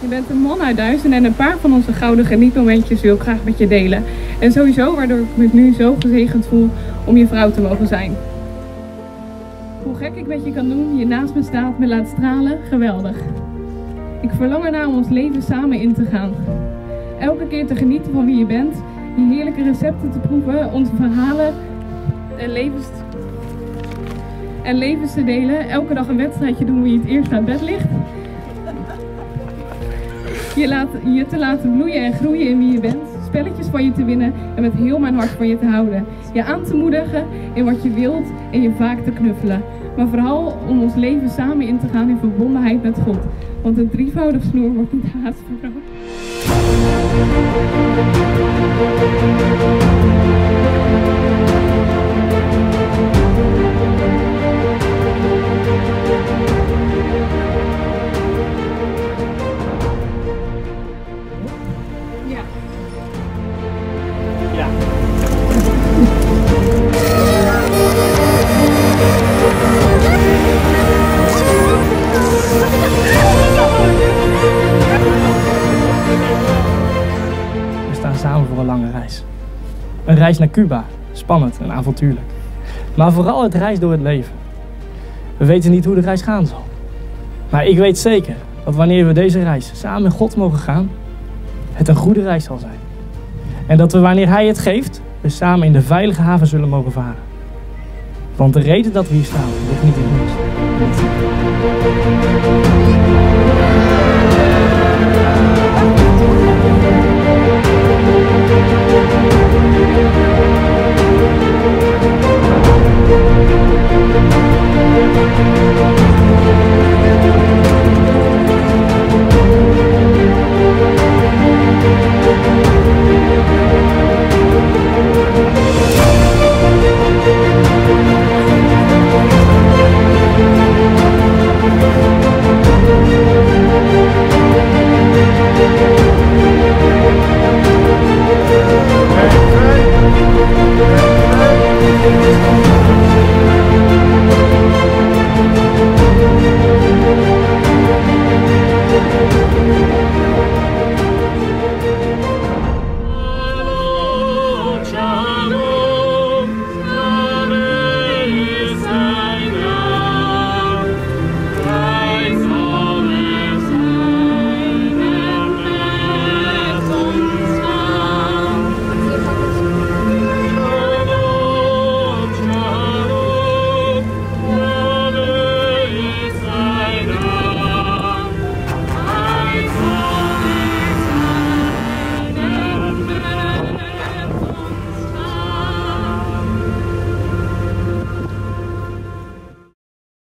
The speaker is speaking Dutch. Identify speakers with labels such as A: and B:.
A: Je bent een man uit duizend en een paar van onze gouden genietmomentjes wil ik graag met je delen. En sowieso waardoor ik me nu zo gezegend voel om je vrouw te mogen zijn. Hoe gek ik met je kan doen, je naast me staat, me laat stralen, geweldig. Ik verlang ernaar om ons leven samen in te gaan. Elke keer te genieten van wie je bent, je heerlijke recepten te proeven, onze verhalen en levens, en levens te delen. Elke dag een wedstrijdje doen wie het eerst naar bed ligt. Je, laat, je te laten bloeien en groeien in wie je bent. Spelletjes van je te winnen en met heel mijn hart van je te houden. Je aan te moedigen in wat je wilt en je vaak te knuffelen. Maar vooral om ons leven samen in te gaan in verbondenheid met God. Want een drievoudig snoer wordt niet haast vergroot.
B: Samen voor een lange reis. Een reis naar Cuba. Spannend en avontuurlijk. Maar vooral het reis door het leven. We weten niet hoe de reis gaan zal. Maar ik weet zeker dat wanneer we deze reis samen met God mogen gaan, het een goede reis zal zijn. En dat we wanneer Hij het geeft, we samen in de veilige haven zullen mogen varen. Want de reden dat we hier staan ligt niet in ons.